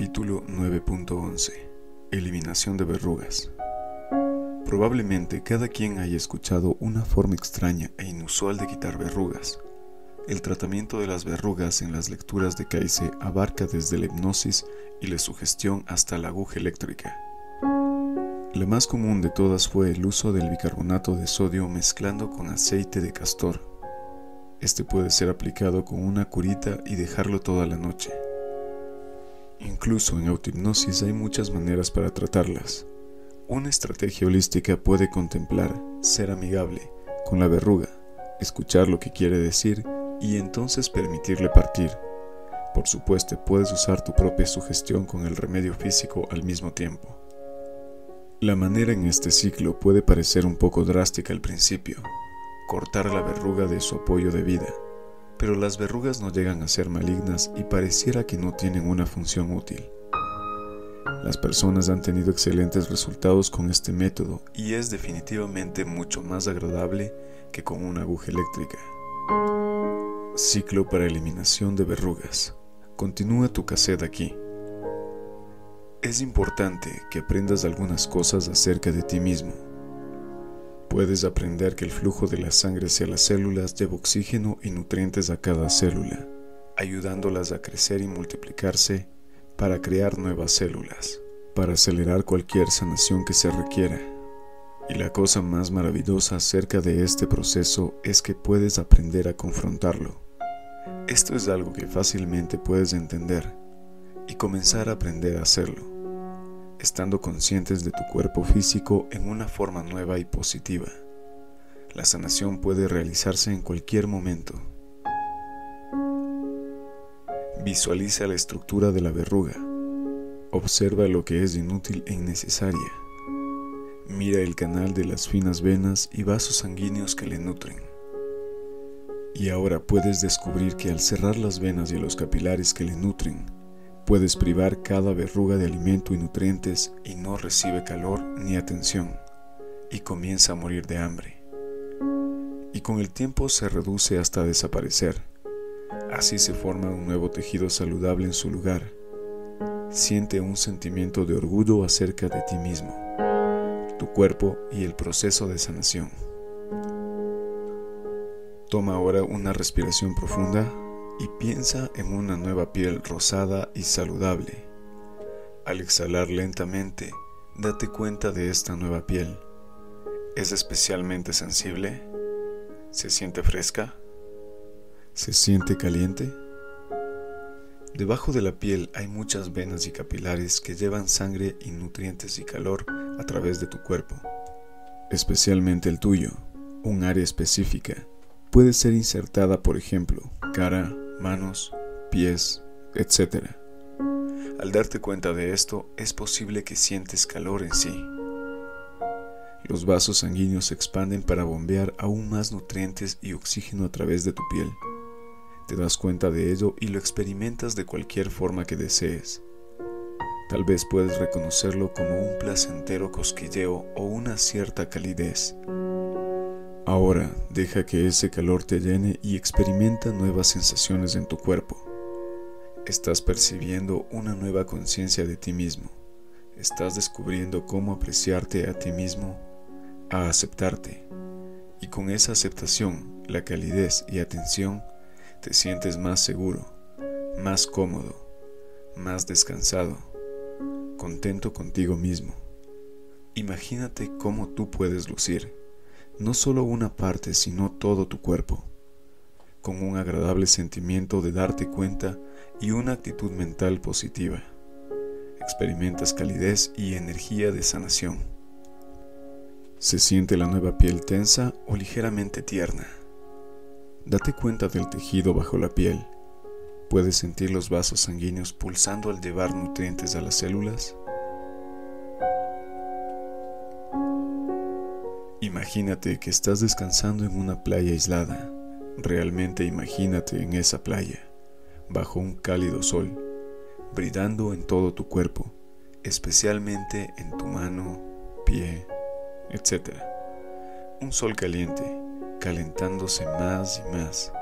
Capítulo 9.11 Eliminación de verrugas Probablemente cada quien haya escuchado una forma extraña e inusual de quitar verrugas. El tratamiento de las verrugas en las lecturas de Cayce abarca desde la hipnosis y la sugestión hasta la aguja eléctrica. La más común de todas fue el uso del bicarbonato de sodio mezclando con aceite de castor. Este puede ser aplicado con una curita y dejarlo toda la noche. Incluso en autohipnosis hay muchas maneras para tratarlas. Una estrategia holística puede contemplar, ser amigable con la verruga, escuchar lo que quiere decir y entonces permitirle partir. Por supuesto, puedes usar tu propia sugestión con el remedio físico al mismo tiempo. La manera en este ciclo puede parecer un poco drástica al principio, cortar la verruga de su apoyo de vida pero las verrugas no llegan a ser malignas y pareciera que no tienen una función útil. Las personas han tenido excelentes resultados con este método y es definitivamente mucho más agradable que con una aguja eléctrica. Ciclo para eliminación de verrugas. Continúa tu cassette aquí. Es importante que aprendas algunas cosas acerca de ti mismo Puedes aprender que el flujo de la sangre hacia las células lleva oxígeno y nutrientes a cada célula, ayudándolas a crecer y multiplicarse para crear nuevas células, para acelerar cualquier sanación que se requiera. Y la cosa más maravillosa acerca de este proceso es que puedes aprender a confrontarlo. Esto es algo que fácilmente puedes entender y comenzar a aprender a hacerlo estando conscientes de tu cuerpo físico en una forma nueva y positiva. La sanación puede realizarse en cualquier momento. Visualiza la estructura de la verruga. Observa lo que es inútil e innecesaria. Mira el canal de las finas venas y vasos sanguíneos que le nutren. Y ahora puedes descubrir que al cerrar las venas y los capilares que le nutren, Puedes privar cada verruga de alimento y nutrientes y no recibe calor ni atención y comienza a morir de hambre. Y con el tiempo se reduce hasta desaparecer. Así se forma un nuevo tejido saludable en su lugar. Siente un sentimiento de orgullo acerca de ti mismo, tu cuerpo y el proceso de sanación. Toma ahora una respiración profunda y piensa en una nueva piel rosada y saludable. Al exhalar lentamente, date cuenta de esta nueva piel. ¿Es especialmente sensible? ¿Se siente fresca? ¿Se siente caliente? Debajo de la piel hay muchas venas y capilares que llevan sangre y nutrientes y calor a través de tu cuerpo, especialmente el tuyo, un área específica. Puede ser insertada, por ejemplo, cara, manos, pies, etc. Al darte cuenta de esto, es posible que sientes calor en sí. Los vasos sanguíneos se expanden para bombear aún más nutrientes y oxígeno a través de tu piel. Te das cuenta de ello y lo experimentas de cualquier forma que desees. Tal vez puedes reconocerlo como un placentero cosquilleo o una cierta calidez. Ahora deja que ese calor te llene y experimenta nuevas sensaciones en tu cuerpo. Estás percibiendo una nueva conciencia de ti mismo. Estás descubriendo cómo apreciarte a ti mismo, a aceptarte. Y con esa aceptación, la calidez y atención, te sientes más seguro, más cómodo, más descansado, contento contigo mismo. Imagínate cómo tú puedes lucir no solo una parte, sino todo tu cuerpo, con un agradable sentimiento de darte cuenta y una actitud mental positiva. Experimentas calidez y energía de sanación. Se siente la nueva piel tensa o ligeramente tierna. Date cuenta del tejido bajo la piel. ¿Puedes sentir los vasos sanguíneos pulsando al llevar nutrientes a las células? Imagínate que estás descansando en una playa aislada. Realmente imagínate en esa playa, bajo un cálido sol, brillando en todo tu cuerpo, especialmente en tu mano, pie, etc. Un sol caliente, calentándose más y más,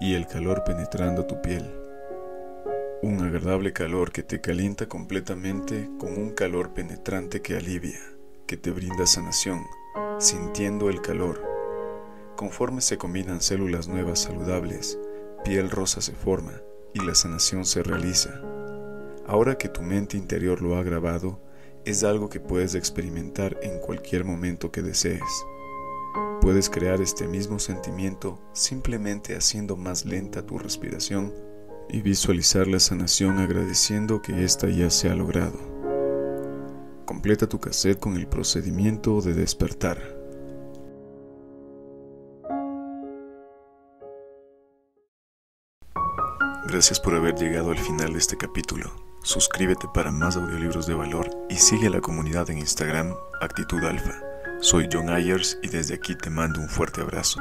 y el calor penetrando tu piel. Un agradable calor que te calienta completamente con un calor penetrante que alivia, que te brinda sanación, sintiendo el calor. Conforme se combinan células nuevas saludables, piel rosa se forma y la sanación se realiza. Ahora que tu mente interior lo ha grabado, es algo que puedes experimentar en cualquier momento que desees. Puedes crear este mismo sentimiento simplemente haciendo más lenta tu respiración y visualizar la sanación agradeciendo que ésta ya se ha logrado. Completa tu cassette con el procedimiento de despertar. Gracias por haber llegado al final de este capítulo. Suscríbete para más audiolibros de valor y sigue a la comunidad en Instagram Actitud Alfa. Soy John Ayers y desde aquí te mando un fuerte abrazo.